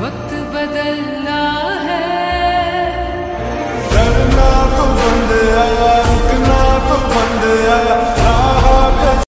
वक्त बदल